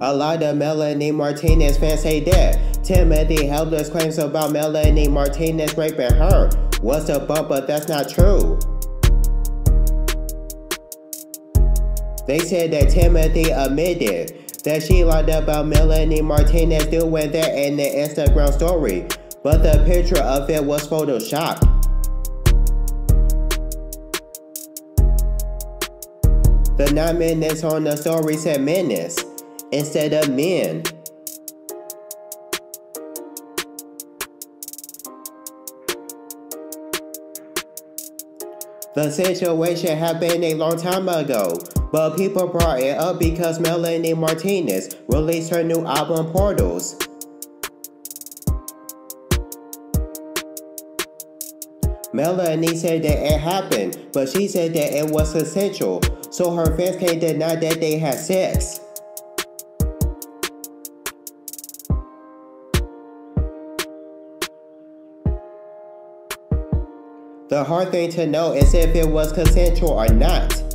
A lot of Melanie Martinez fans say that Timothy Heller's claims about Melanie Martinez raping her was a bump, but that's not true. They said that Timothy admitted that she lied about Melanie Martinez doing that in the Instagram story, but the picture of it was photoshopped. The nine minutes on the story said minutes instead of men. The situation happened a long time ago, but people brought it up because Melanie Martinez released her new album Portals. Melanie said that it happened, but she said that it was consensual, so her fans can't deny that they had sex. The hard thing to know is if it was consensual or not.